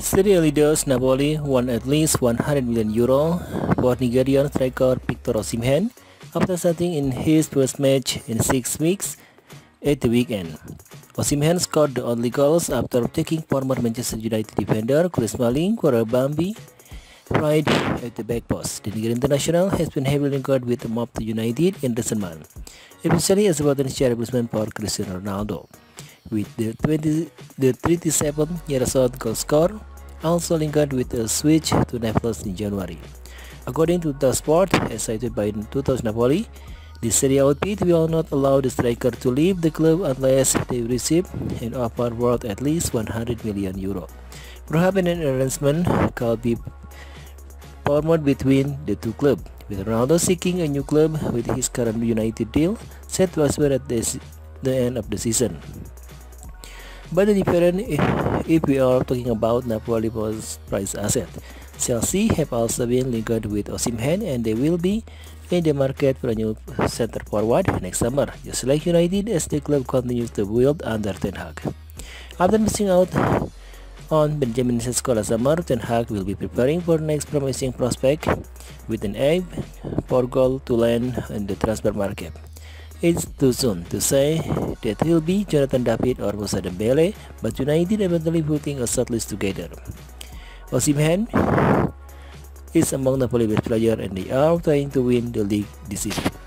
Serie leaders Napoli won at least 100 million euro for Nigerian striker Victor Osimhen after starting in his first match in six weeks at the weekend. Osimhen scored the only goals after taking former Manchester United defender Chris Smalling for a bumpy ride at the back post. The Nigerian international has been heavily linked with Man United in recent months, especially as a potential replacement for Cristiano Ronaldo. With the 20, the 37 years old goal scorer also linked with a switch to Naples in January. According to the sport, as cited by 2000 Napoli, the Serie outfit will not allow the striker to leave the club unless they receive an offer worth at least 100 million euro. Perhaps an arrangement could be formed between the two clubs, with Ronaldo seeking a new club with his current United deal set to expire at the end of the season. But the different if we are talking about Napoli price asset. Chelsea have also been linked with Osimhen and they will be in the market for a new center forward next summer, just like United as the club continues to build under Ten Hag. After missing out on Benjamin Sesko last summer, Ten Hag will be preparing for next promising prospect with an aim for goal to land in the transfer market. It's too soon to say that he'll be Jonathan David or Moussa Dembele, but United eventually putting a shortlist together. Osimhen is among the best players and they are trying to win the league this season.